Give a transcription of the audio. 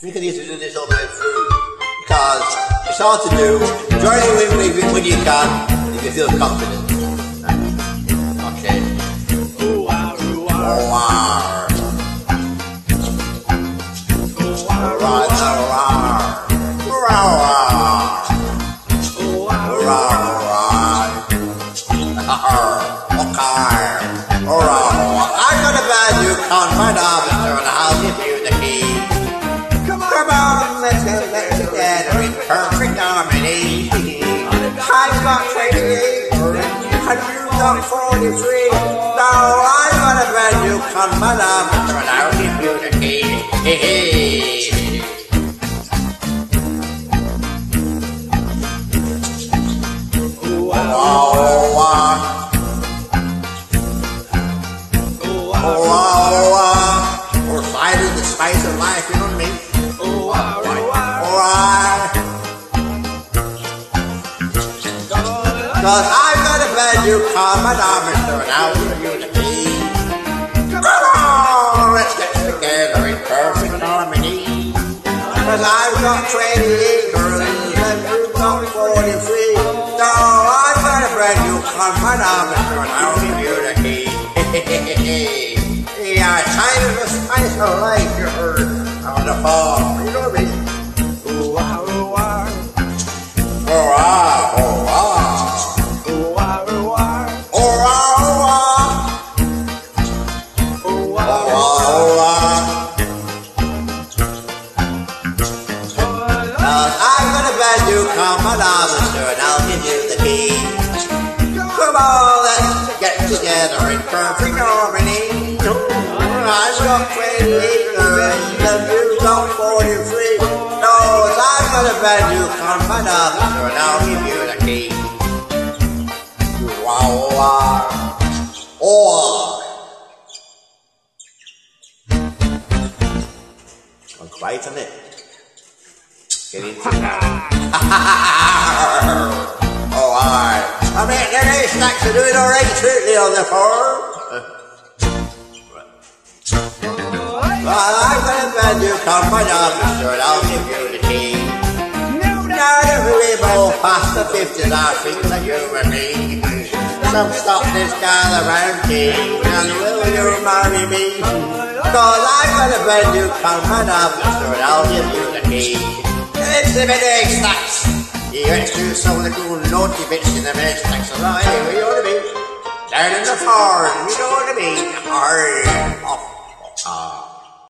think I need to do this all the way through because it's hard to do. Join in when, when you can, if you feel confident. Okay. Oh wow. Alright, alright. Okay. Alright. I got a bad you can't find officer harmony. I've got 28 and you've got 43. Now I've got a give you the key. Hey, hey. Oh, oh, oh. Oh, oh, oh. We're fighting the spice of life, you know what I mean? Cause I've got a bad new common officer and I'll give you key. Come on, let's get together in perfect harmony. Cause I've got 28 girls and you've got 43. So I've got a brand new common officer and I'll give you key. yeah, time the spice of life, you heard on the farm. Uh, I'm gonna bed you come along, mister, and I'll give you the key. Come on, let's get together in perfect harmony. I've got 28 girls, and you've got 43. No, I'm gonna bed you come along, mister, and I'll give you the key. Wow, wow. Oh. I'm on it. Get into oh, alright. I mean, the new snacks are doing alright, certainly on the farm. Well, I'm gonna bed you come my officer and I'll give you the key. Now that we both past the 50s, I think that you and me. Some stop this gather round king, and will you marry me? Cause I'm gonna bed you come my officer and I'll give you the key. It's the mini snacks. You went through some of the cool naughty bits in the mini snacks, alright? Know what I mean? Down in the farm, you mean? Arr, oh, oh, oh.